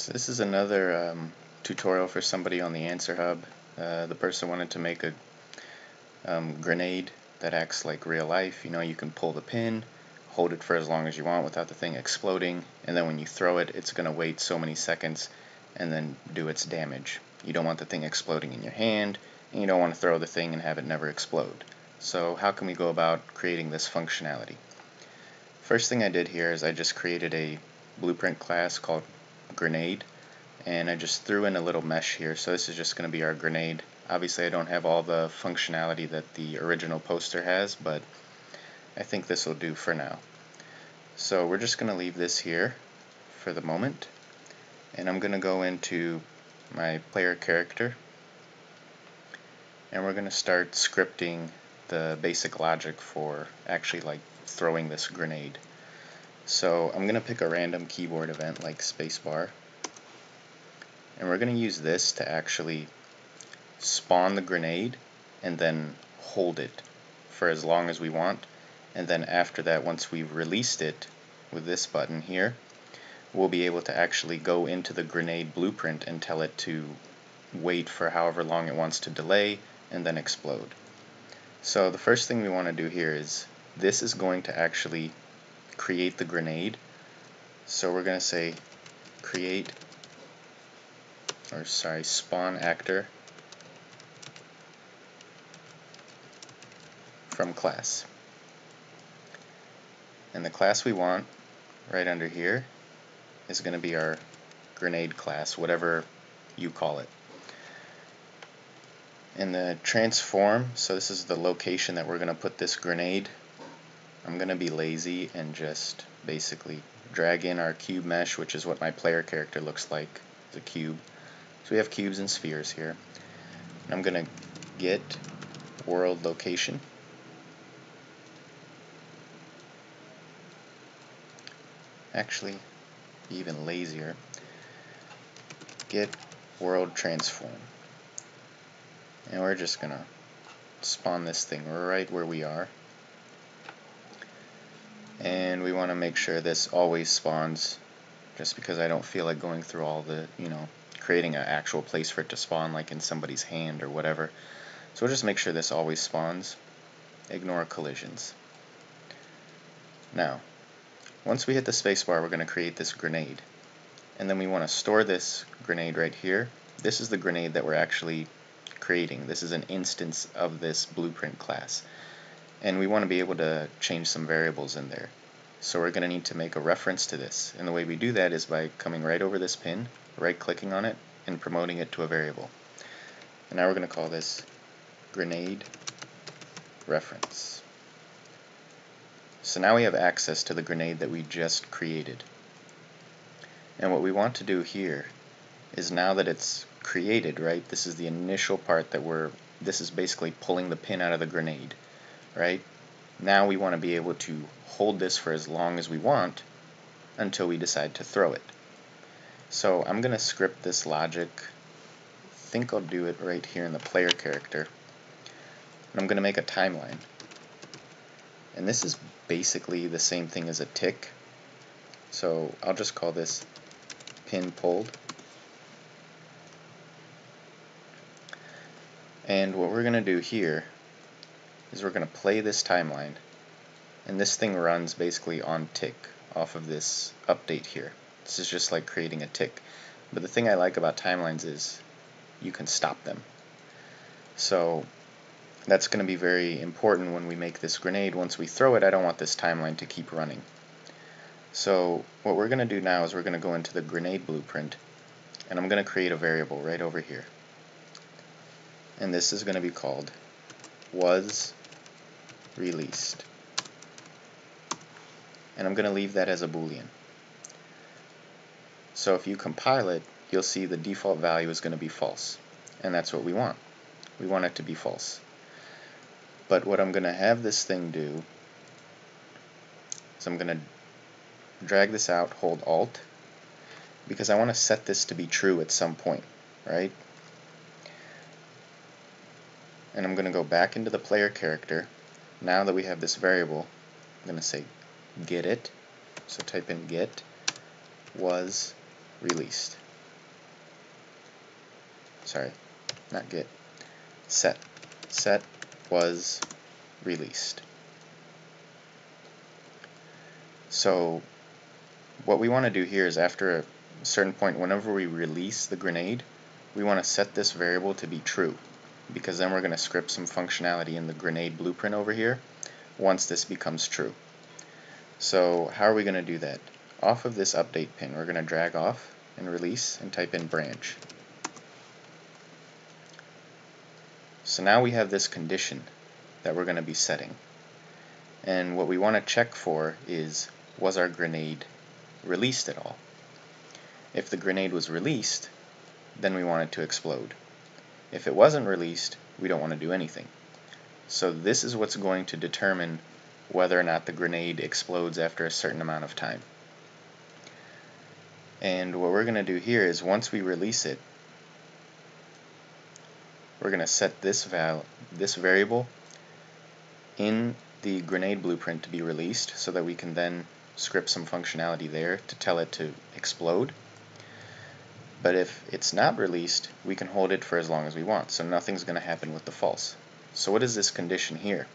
So this is another um, tutorial for somebody on the AnswerHub. Uh, the person wanted to make a um, grenade that acts like real life. You know, you can pull the pin, hold it for as long as you want without the thing exploding, and then when you throw it, it's going to wait so many seconds and then do its damage. You don't want the thing exploding in your hand, and you don't want to throw the thing and have it never explode. So how can we go about creating this functionality? First thing I did here is I just created a blueprint class called grenade and I just threw in a little mesh here. So this is just going to be our grenade. Obviously I don't have all the functionality that the original poster has but I think this will do for now. So we're just going to leave this here for the moment and I'm going to go into my player character and we're going to start scripting the basic logic for actually like throwing this grenade so I'm going to pick a random keyboard event like spacebar. And we're going to use this to actually spawn the grenade and then hold it for as long as we want. And then after that, once we've released it with this button here, we'll be able to actually go into the grenade blueprint and tell it to wait for however long it wants to delay and then explode. So the first thing we want to do here is this is going to actually create the grenade. So we're going to say create, or sorry, spawn actor from class. And the class we want right under here is going to be our grenade class, whatever you call it. And the transform, so this is the location that we're going to put this grenade, I'm going to be lazy and just basically drag in our cube mesh, which is what my player character looks like, the cube. So we have cubes and spheres here. I'm going to get world location. Actually, even lazier, get world transform. And we're just going to spawn this thing right where we are and we want to make sure this always spawns just because I don't feel like going through all the you know creating an actual place for it to spawn like in somebody's hand or whatever. So we'll just make sure this always spawns. Ignore collisions. Now once we hit the spacebar we're going to create this grenade. And then we want to store this grenade right here. This is the grenade that we're actually creating. This is an instance of this blueprint class and we want to be able to change some variables in there. So we're going to need to make a reference to this, and the way we do that is by coming right over this pin, right-clicking on it, and promoting it to a variable. And now we're going to call this grenade reference. So now we have access to the grenade that we just created. And what we want to do here is now that it's created, right, this is the initial part that we're, this is basically pulling the pin out of the grenade right? Now we want to be able to hold this for as long as we want until we decide to throw it. So I'm going to script this logic. I think I'll do it right here in the player character. And I'm going to make a timeline. And this is basically the same thing as a tick. So I'll just call this pin pulled. And what we're going to do here is we're going to play this timeline and this thing runs basically on tick off of this update here. This is just like creating a tick. But the thing I like about timelines is you can stop them. So that's going to be very important when we make this grenade. Once we throw it, I don't want this timeline to keep running. So what we're going to do now is we're going to go into the grenade blueprint and I'm going to create a variable right over here. And this is going to be called was released. And I'm going to leave that as a boolean. So if you compile it, you'll see the default value is going to be false. And that's what we want. We want it to be false. But what I'm going to have this thing do is I'm going to drag this out, hold Alt, because I want to set this to be true at some point, right? And I'm going to go back into the player character now that we have this variable, I'm going to say get it. So type in get was released. sorry, not get, set. Set was released. So what we want to do here is after a certain point, whenever we release the grenade, we want to set this variable to be true because then we're going to script some functionality in the grenade blueprint over here once this becomes true. So how are we going to do that? Off of this update pin, we're going to drag off and release and type in branch. So now we have this condition that we're going to be setting. And what we want to check for is, was our grenade released at all? If the grenade was released, then we want it to explode. If it wasn't released, we don't want to do anything. So this is what's going to determine whether or not the grenade explodes after a certain amount of time. And what we're going to do here is once we release it, we're going to set this val this variable in the grenade blueprint to be released so that we can then script some functionality there to tell it to explode. But if it's not released, we can hold it for as long as we want, so nothing's going to happen with the false. So what is this condition here?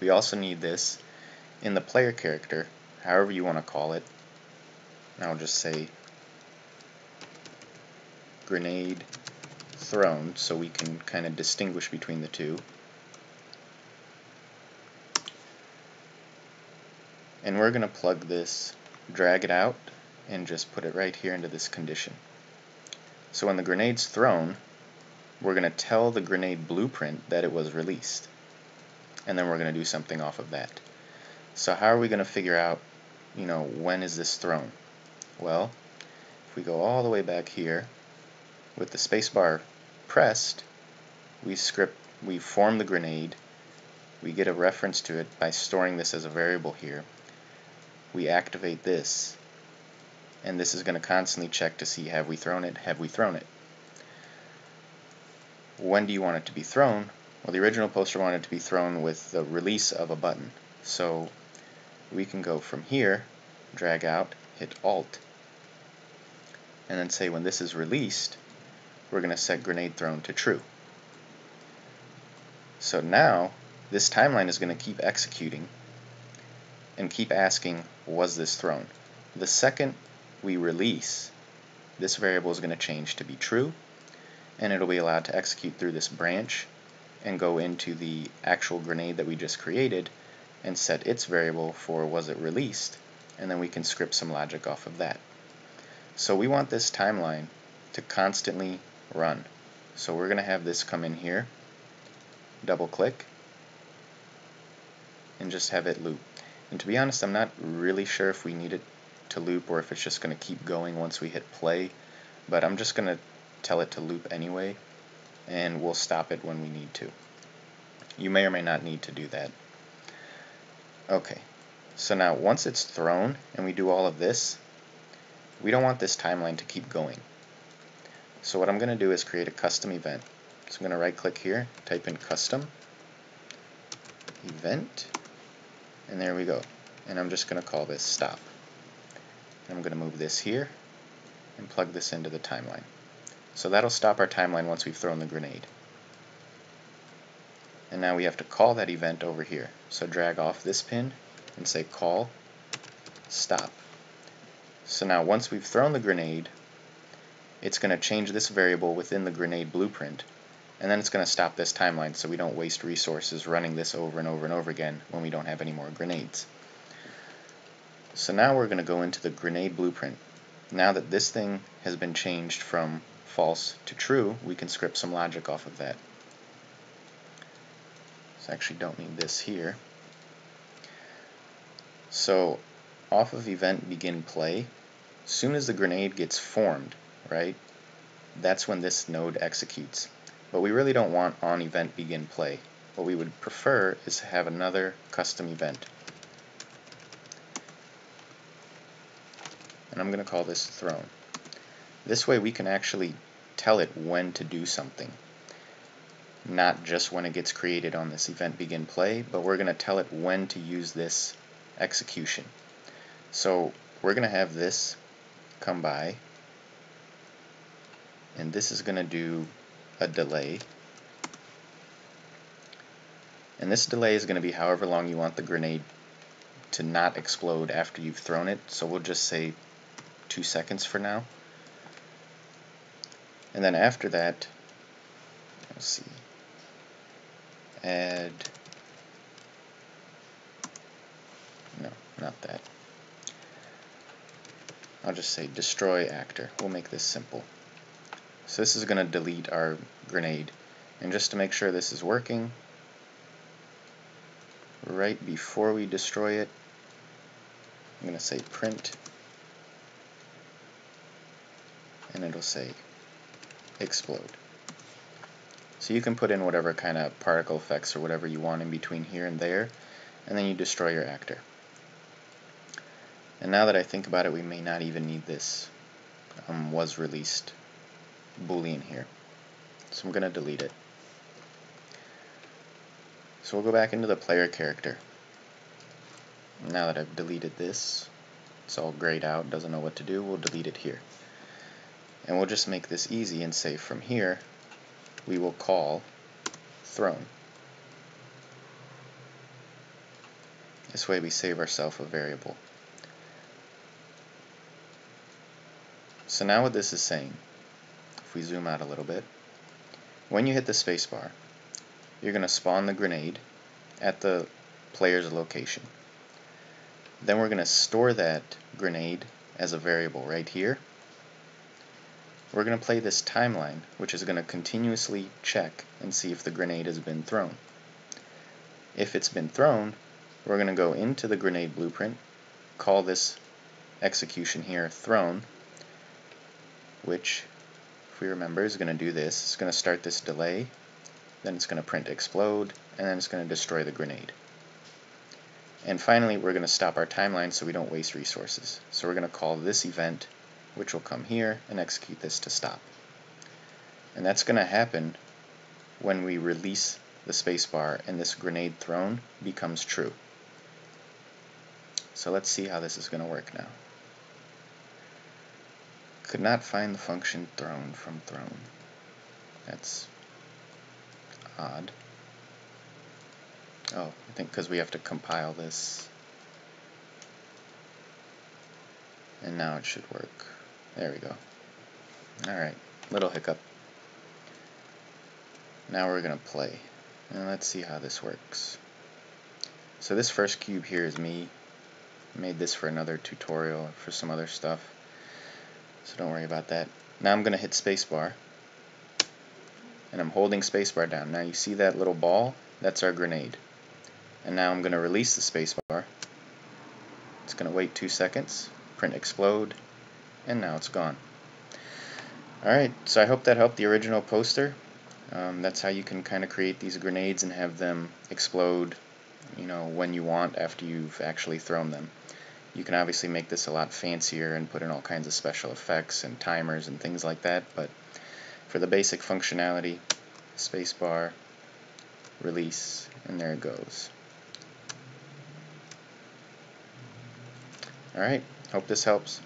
We also need this in the player character, however you want to call it. I'll just say grenade thrown so we can kind of distinguish between the two. And we're going to plug this, drag it out, and just put it right here into this condition. So when the grenade's thrown, we're going to tell the grenade blueprint that it was released. And then we're going to do something off of that. So how are we going to figure out, you know, when is this thrown? Well, if we go all the way back here, with the spacebar pressed, we script, we form the grenade, we get a reference to it by storing this as a variable here. We activate this, and this is going to constantly check to see have we thrown it, have we thrown it. When do you want it to be thrown? Well, the original poster wanted it to be thrown with the release of a button. So we can go from here, drag out, hit Alt, and then say when this is released, we're going to set grenade thrown to true. So now, this timeline is going to keep executing and keep asking, was this thrown? The second we release, this variable is going to change to be true, and it'll be allowed to execute through this branch and go into the actual grenade that we just created and set its variable for was it released, and then we can script some logic off of that. So we want this timeline to constantly run. So we're going to have this come in here, double click, and just have it loop. And to be honest, I'm not really sure if we need it to loop or if it's just going to keep going once we hit play, but I'm just going to tell it to loop anyway, and we'll stop it when we need to. You may or may not need to do that. Okay, so now once it's thrown and we do all of this, we don't want this timeline to keep going. So what I'm going to do is create a custom event. So I'm going to right click here, type in custom event, and there we go. And I'm just going to call this stop. I'm going to move this here and plug this into the timeline. So that'll stop our timeline once we've thrown the grenade. And now we have to call that event over here. So drag off this pin and say call stop. So now once we've thrown the grenade, it's going to change this variable within the grenade blueprint and then it's going to stop this timeline so we don't waste resources running this over and over and over again when we don't have any more grenades. So now we're going to go into the grenade blueprint. Now that this thing has been changed from false to true, we can script some logic off of that. So I actually don't need this here. So off of event begin play, as soon as the grenade gets formed, right, that's when this node executes. But we really don't want on event begin play. What we would prefer is to have another custom event. And I'm going to call this thrown. This way we can actually tell it when to do something. Not just when it gets created on this event begin play, but we're going to tell it when to use this execution. So we're going to have this come by and this is going to do a delay and this delay is going to be however long you want the grenade to not explode after you've thrown it so we'll just say two seconds for now. And then after that let's see. Add no not that. I'll just say destroy actor. We'll make this simple. So this is going to delete our grenade. And just to make sure this is working, right before we destroy it, I'm going to say print, and it'll say explode. So you can put in whatever kind of particle effects or whatever you want in between here and there, and then you destroy your actor. And now that I think about it, we may not even need this um, was released boolean here. So I'm going to delete it. So we'll go back into the player character. Now that I've deleted this, it's all grayed out, doesn't know what to do, we'll delete it here. And we'll just make this easy and say from here, we will call thrown. This way we save ourselves a variable. So now what this is saying if we zoom out a little bit, when you hit the spacebar, you're going to spawn the grenade at the player's location. Then we're going to store that grenade as a variable right here. We're going to play this timeline, which is going to continuously check and see if the grenade has been thrown. If it's been thrown, we're going to go into the grenade blueprint, call this execution here thrown, which if we remember, is going to do this. It's going to start this delay, then it's going to print explode, and then it's going to destroy the grenade. And finally, we're going to stop our timeline so we don't waste resources. So we're going to call this event, which will come here, and execute this to stop. And that's going to happen when we release the spacebar and this grenade thrown becomes true. So let's see how this is going to work now. Could not find the function thrown from thrown. That's odd. Oh, I think because we have to compile this. And now it should work. There we go. Alright, little hiccup. Now we're going to play. And let's see how this works. So this first cube here is me. I made this for another tutorial for some other stuff so don't worry about that. Now I'm going to hit spacebar, and I'm holding spacebar down. Now you see that little ball? That's our grenade. And now I'm going to release the spacebar. It's going to wait two seconds, print explode, and now it's gone. Alright, so I hope that helped the original poster. Um, that's how you can kind of create these grenades and have them explode you know, when you want after you've actually thrown them. You can obviously make this a lot fancier and put in all kinds of special effects and timers and things like that, but for the basic functionality, spacebar, release, and there it goes. Alright, hope this helps.